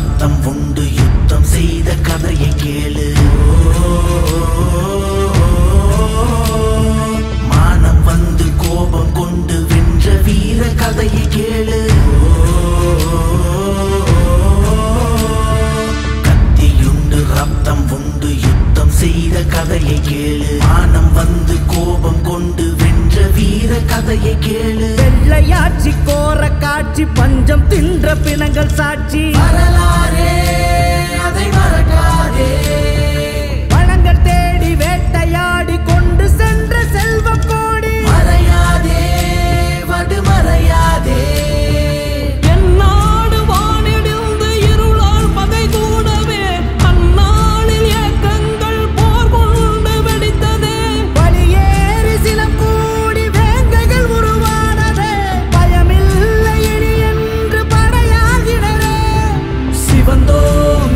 சப்தம் உண்டு யுத்தம் செய்த கதையை கேளு. மானம் வந்து கோபம் கொண்டு வென்ற வீர கதையை கேளு. கத்தியுண்டு ரத்தம் உண்டு யுத்தம் செய்த கதையை கேளு. மானம் வந்து கோபம் கொண்டு வென்ற வீர கதையை கேளு. வெள்ளையாட்சி கோர காட்சி பஞ்சம் தின்ற பிணங்கள் சாட்சி. வரலாறு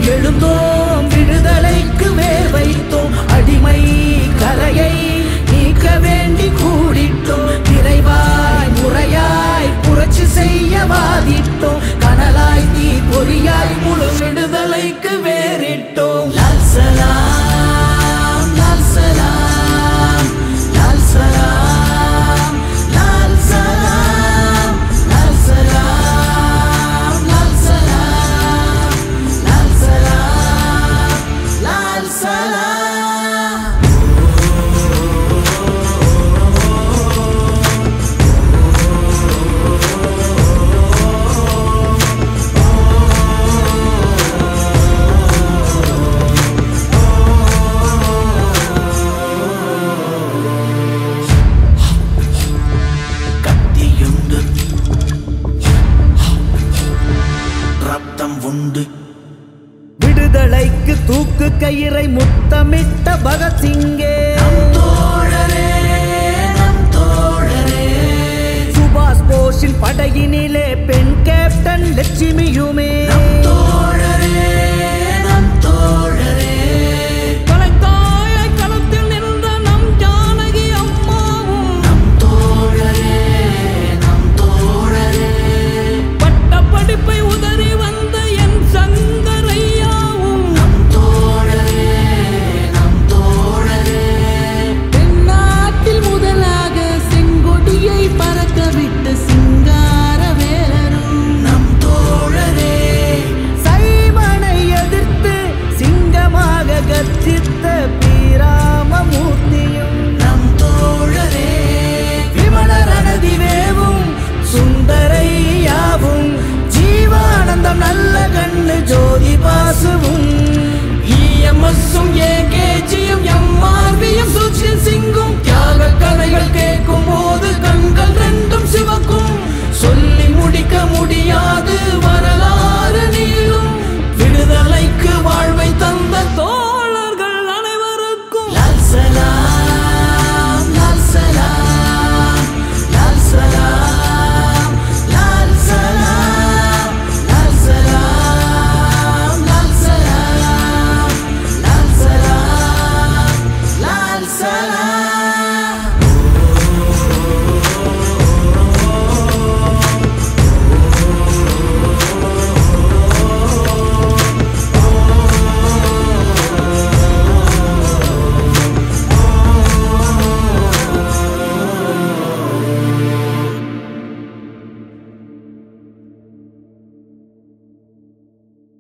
எழுந்தோம் விடுதலைக்கு மேல் வைத்தோம். அடிமை கரையை நீக்க வேண்டி கூட காரணம் உண்டு. விடுதலைக்கு தூக்கு கயிறை முத்தமிட்ட பகத்சிங்கே சுபாஷ் போஷின் படையினிலே பெண் கேப்டன் லட்சுமியுமே.